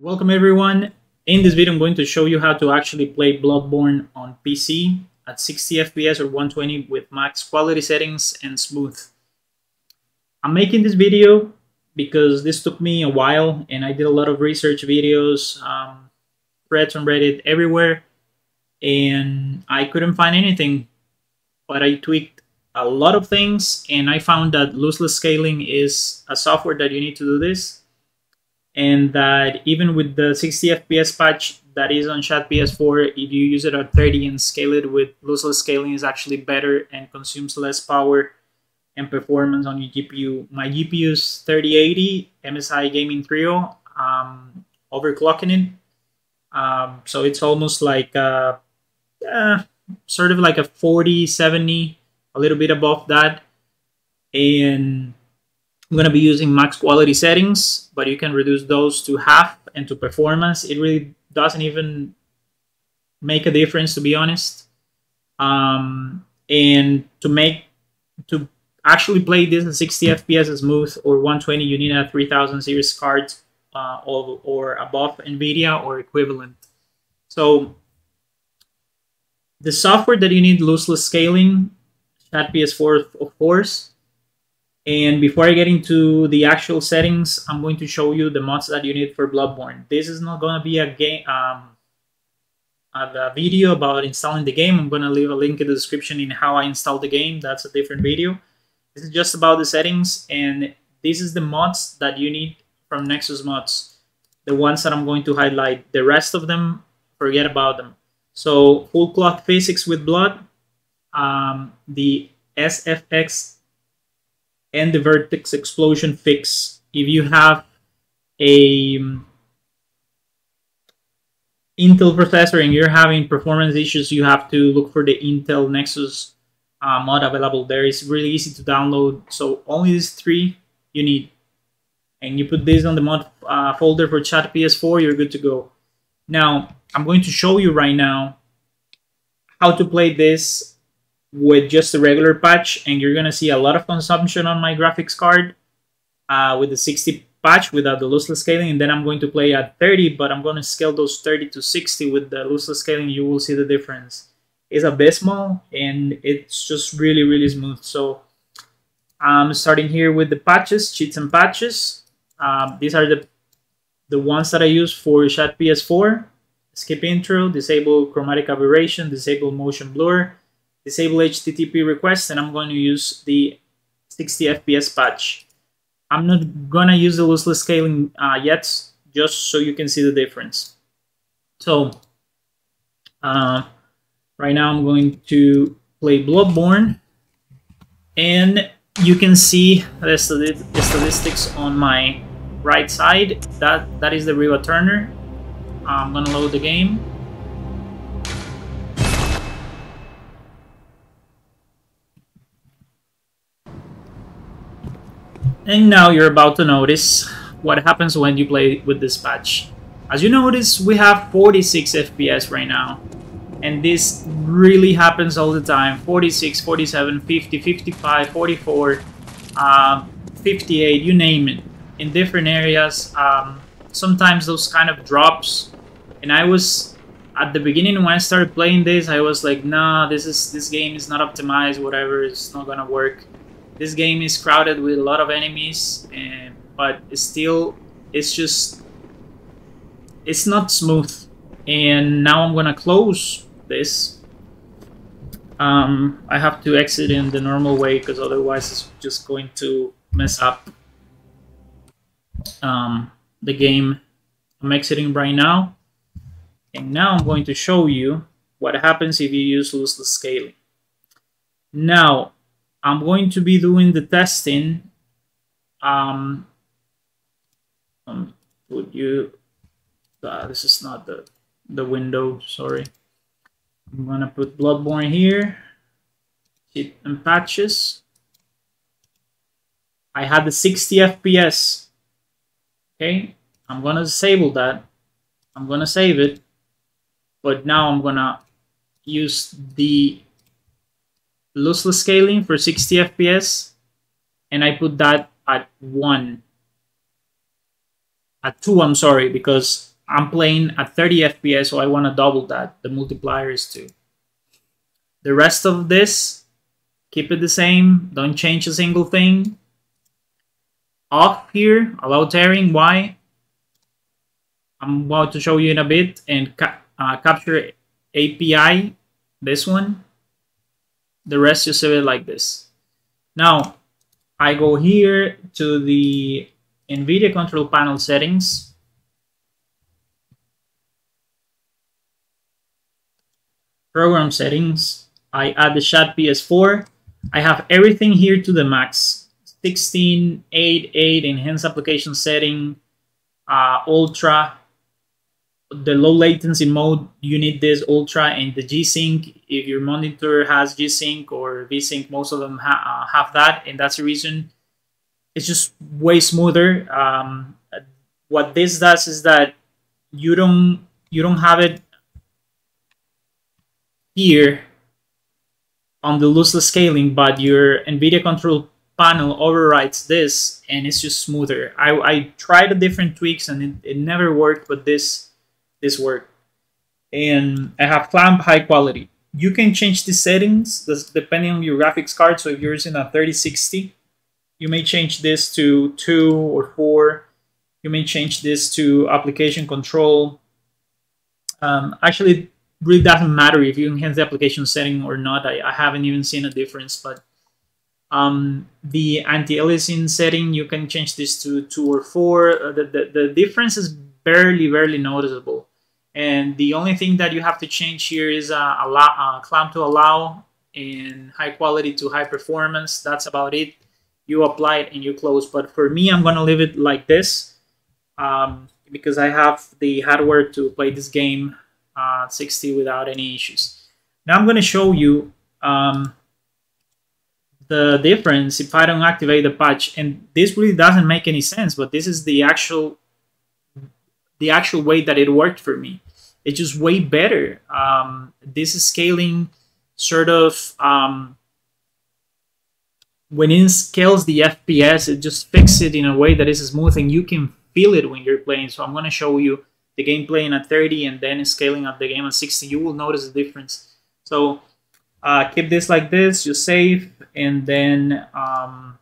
Welcome everyone. In this video I'm going to show you how to actually play Bloodborne on PC at 60 FPS or 120 with max quality settings and smooth. I'm making this video because this took me a while and I did a lot of research videos, um, threads on Reddit, everywhere, and I couldn't find anything. But I tweaked a lot of things and I found that lossless scaling is a software that you need to do this and that even with the 60 FPS patch that is on ShadPS4, if you use it at 30 and scale it with lossless scaling is actually better and consumes less power and performance on your GPU. My GPU is 3080 MSI Gaming Trio, um, overclocking it. Um, so it's almost like a, uh, sort of like a 40, 70, a little bit above that. And I'm going to be using max quality settings, but you can reduce those to half and to performance. It really doesn't even make a difference, to be honest. Um, and to make, to actually play this at 60 FPS smooth or 120, you need a 3000 series card uh, or, or above NVIDIA or equivalent. So the software that you need lossless scaling, ShadPS4 of course, and before I get into the actual settings, I'm going to show you the mods that you need for Bloodborne. This is not going to be a game, um, a video about installing the game. I'm going to leave a link in the description in how I install the game. That's a different video. This is just about the settings, and this is the mods that you need from Nexus Mods. The ones that I'm going to highlight. The rest of them, forget about them. So, full cloth physics with blood, um, the SFX and the vertex explosion fix. If you have a um, Intel processor and you're having performance issues, you have to look for the Intel Nexus uh, mod available there. It's really easy to download. So only these three you need. And you put this on the mod uh, folder for ShadPS4, you're good to go. Now, I'm going to show you right now how to play this with just a regular patch and you're gonna see a lot of consumption on my graphics card uh, with the 60 patch without the lossless scaling and then I'm going to play at 30 but I'm going to scale those 30 to 60 with the lossless scaling you will see the difference. It's abysmal and it's just really really smooth. So I'm starting here with the patches cheats and patches. Um, these are the the ones that I use for ShadPS4 skip intro disable chromatic aberration disable motion blur disable HTTP requests, and I'm going to use the 60 FPS patch. I'm not gonna use the lossless scaling uh, yet, just so you can see the difference. So, uh, right now I'm going to play Bloodborne, and you can see the, the statistics on my right side. That that is the RivaTuner. I'm gonna load the game. And now you're about to notice what happens when you play with this patch. As you notice, we have 46 FPS right now. And this really happens all the time. 46, 47, 50, 55, 44, um, 58, you name it. In different areas, um, sometimes those kind of drops. And I was, at the beginning when I started playing this, I was like, nah, this is this game is not optimized, whatever, it's not gonna work. This game is crowded with a lot of enemies, and, but still, it's just, it's not smooth. And now I'm gonna close this. Um, I have to exit in the normal way because otherwise it's just going to mess up um, the game. I'm exiting right now. And now I'm going to show you what happens if you use lossless scaling. Now, I'm going to be doing the testing. Um, um would you? Uh, this is not the the window. Sorry. I'm gonna put Bloodborne here. Hit and patches. I had the 60 FPS. Okay, I'm gonna disable that. I'm gonna save it. But now I'm gonna use the lossless scaling for 60 FPS and I put that at 1. at 2 I'm sorry because I'm playing at 30 FPS so I want to double that. The multiplier is 2 the rest of this keep it the same. Don't change a single thing. Off here allow tearing. Why? I'm about to show you in a bit and ca uh, capture API this one the rest you save it like this now I go here to the NVIDIA control panel settings. Program settings. I add the ShadPS4. I have everything here to the max. 16, 8, 8, enhanced application setting, uh, ultra, the low latency mode, you need this ultra and the G-Sync. If your monitor has G-Sync or V-Sync, most of them ha uh, have that, and that's the reason it's just way smoother. Um, what this does is that you don't you don't have it here on the lossless scaling, but your NVIDIA control panel overrides this and it's just smoother. I, I tried different tweaks and it, it never worked, but this this work. And I have clamp high quality. You can change the settings depending on your graphics card. So if you're using a 3060, you may change this to 2 or 4. You may change this to application control. Um, actually, it really doesn't matter if you enhance the application setting or not. I, I haven't even seen a difference, but um, the anti-aliasing setting, you can change this to 2 or 4. Uh, the, the, the difference is barely, barely noticeable. And the only thing that you have to change here is uh, allow, uh, clamp to allow and high quality to high performance. That's about it. You apply it and you close. But for me, I'm going to leave it like this um, because I have the hardware to play this game uh, 60 without any issues. Now I'm going to show you um, the difference if I don't activate the patch. And this really doesn't make any sense, but this is the actual the actual way that it worked for me. It's just way better. Um, this scaling sort of um, when it scales the FPS, it just fixes it in a way that is smooth and you can feel it when you're playing. So I'm going to show you the game playing at 30 and then scaling up the game at 60. You will notice the difference. So uh, keep this like this, you save, and then um,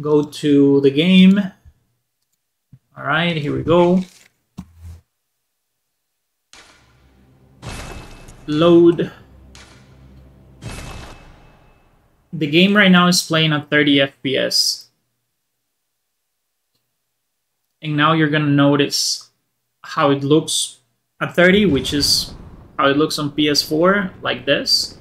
go to the game all right, here we go. Load. The game right now is playing at 30 FPS. And now you're gonna notice how it looks at 30, which is how it looks on PS4, like this.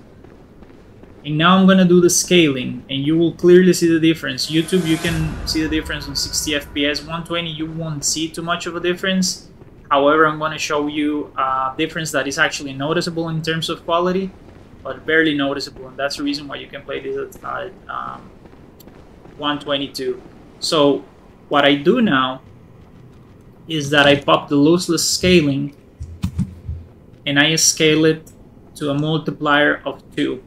And now I'm going to do the scaling and you will clearly see the difference. YouTube, you can see the difference on 60 FPS. 120, you won't see too much of a difference. However, I'm going to show you a difference that is actually noticeable in terms of quality, but barely noticeable. And that's the reason why you can play this at um, 122. So what I do now is that I pop the lossless scaling and I scale it to a multiplier of 2.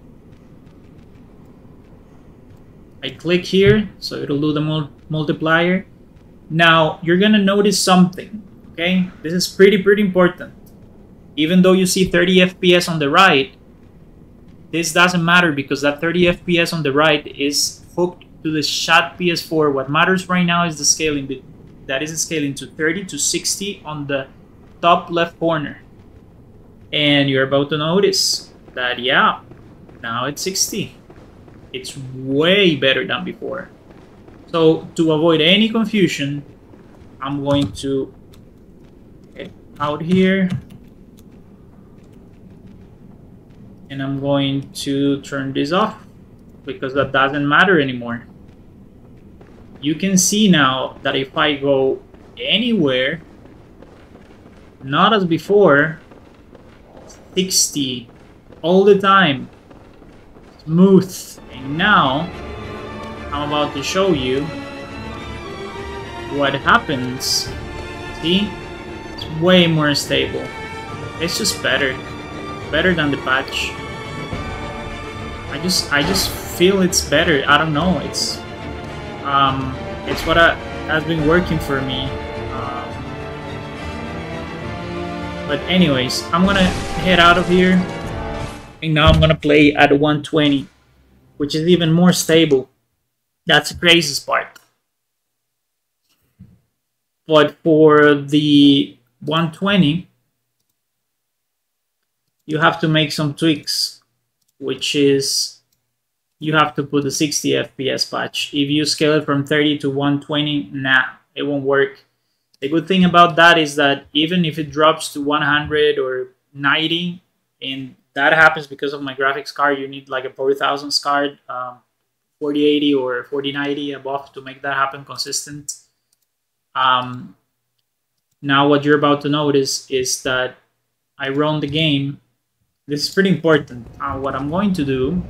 I click here, so it'll do the mul multiplier. Now, you're gonna notice something, okay? This is pretty, pretty important. Even though you see 30 FPS on the right, this doesn't matter because that 30 FPS on the right is hooked to the ShadPS4. What matters right now is the scaling. That is scaling to 30 to 60 on the top left corner. And you're about to notice that, yeah, now it's 60 it's way better than before. So to avoid any confusion, I'm going to out here and I'm going to turn this off because that doesn't matter anymore. You can see now that if I go anywhere, not as before, 60 all the time, smooth, and now, I'm about to show you what happens. See? It's way more stable. It's just better. Better than the patch. I just I just feel it's better. I don't know. It's um it's what I, has been working for me. But anyways, I'm gonna head out of here. And now I'm gonna play at 120, which is even more stable. That's the craziest part. But for the 120, you have to make some tweaks, which is you have to put the 60 FPS patch. If you scale it from 30 to 120, nah, it won't work the good thing about that is that even if it drops to 100 or 90, and that happens because of my graphics card, you need like a 4000 card, um, 4080 or 4090 above to make that happen consistent. Um, now what you're about to notice is that I run the game. This is pretty important. Uh, what I'm going to do,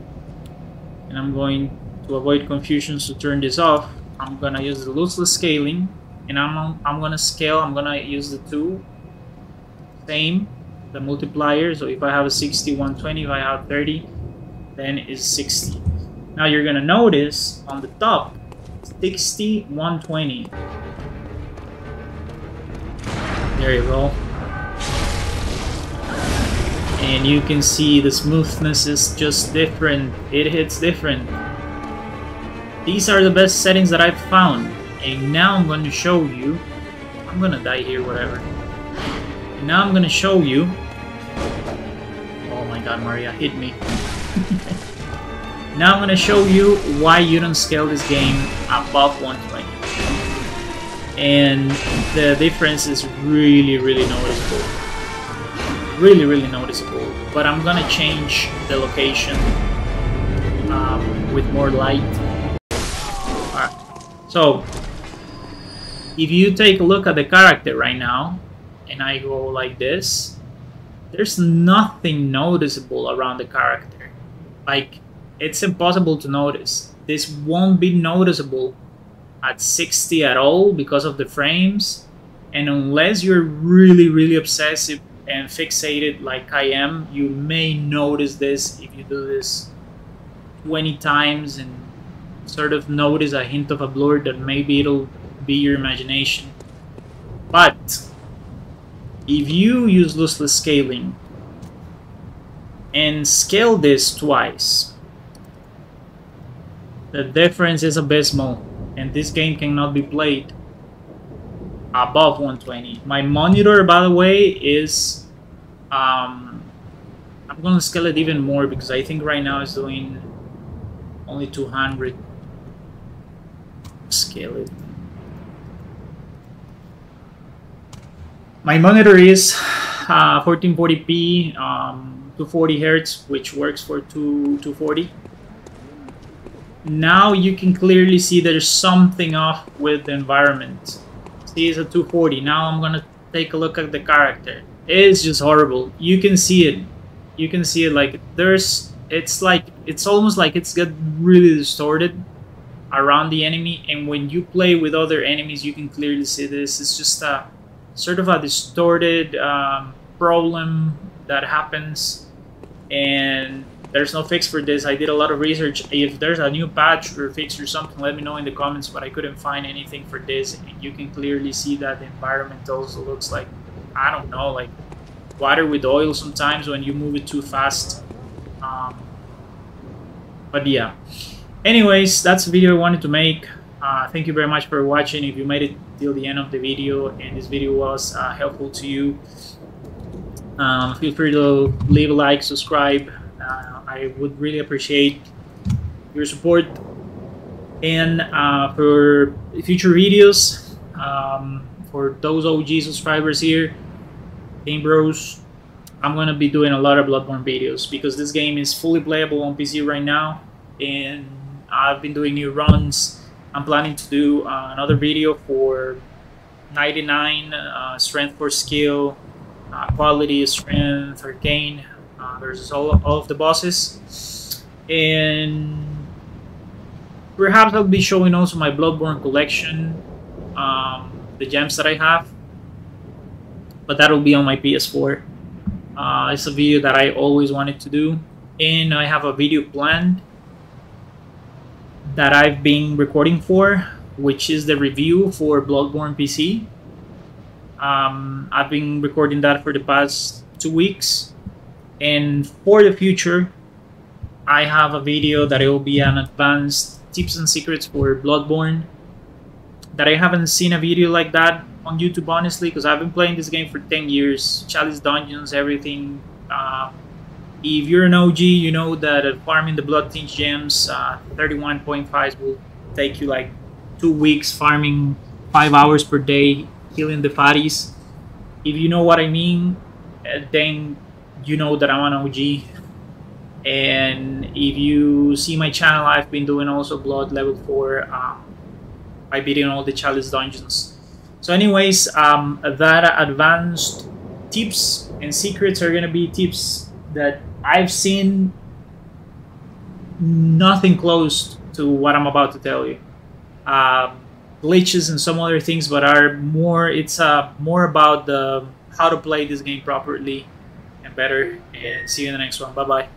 and I'm going to avoid confusions to turn this off, I'm going to use the lossless scaling and I'm, I'm gonna scale I'm gonna use the two same the multiplier. So if I have a 60 120 if I have 30 then it's 60 now you're gonna notice on the top 60 120 there you go. And you can see the smoothness is just different. It hits different. These are the best settings that I've found. And now I'm going to show you. I'm gonna die here whatever now I'm gonna show you. Oh my god Maria hit me. Now I'm gonna show you why you don't scale this game above 120 and the difference is really really noticeable. Really really noticeable. But I'm gonna change the location um, with more light. Alright, so if you take a look at the character right now, and I go like this, there's nothing noticeable around the character. Like, it's impossible to notice. This won't be noticeable at 60 at all because of the frames. And unless you're really, really obsessive and fixated like I am, you may notice this if you do this 20 times and sort of notice a hint of a blur that maybe it'll be your imagination. But if you use lossless scaling and scale this twice, the difference is abysmal and this game cannot be played above 120. My monitor, by the way, is... Um, I'm gonna scale it even more because I think right now it's doing only 200. Scale it. My monitor is uh, 1440p, um, 240 hertz, which works for 2 240. Now you can clearly see there's something off with the environment. See, it's a 240. Now I'm gonna take a look at the character. It's just horrible. You can see it. You can see it like there's. It's like it's almost like it's got really distorted around the enemy, and when you play with other enemies, you can clearly see this. It's just a sort of a distorted um, problem that happens and there's no fix for this. I did a lot of research. If there's a new patch or fix or something, let me know in the comments, but I couldn't find anything for this. And you can clearly see that the environment also looks like, I don't know, like water with oil sometimes when you move it too fast. Um, but yeah. Anyways, that's the video I wanted to make. Uh, thank you very much for watching. If you made it till the end of the video and this video was uh, helpful to you, um, feel free to leave a like, subscribe. Uh, I would really appreciate your support. And uh, for future videos, um, for those OG subscribers here, Game Bros, I'm going to be doing a lot of Bloodborne videos because this game is fully playable on PC right now. And I've been doing new runs I'm planning to do uh, another video for 99 uh, strength for skill, uh, quality, strength, arcane. Uh, versus all, all of the bosses. And perhaps I'll be showing also my Bloodborne collection, um, the gems that I have. But that'll be on my PS4. Uh, it's a video that I always wanted to do. And I have a video planned that I've been recording for, which is the review for Bloodborne PC. Um, I've been recording that for the past two weeks, and for the future, I have a video that it will be an advanced tips and secrets for Bloodborne. That I haven't seen a video like that on YouTube honestly, because I've been playing this game for 10 years, chalice dungeons, everything. Uh, if you're an OG, you know that farming the Bloodtinge gems, uh, 31.5s will take you like two weeks farming five hours per day, killing the fatties. If you know what I mean, uh, then you know that I'm an OG. And if you see my channel, I've been doing also blood level 4 um, by beating all the chalice dungeons. So anyways, um, that advanced tips and secrets are gonna be tips that I've seen nothing close to what I'm about to tell you. Uh, glitches and some other things, but are more. It's uh, more about the how to play this game properly and better. And see you in the next one. Bye bye.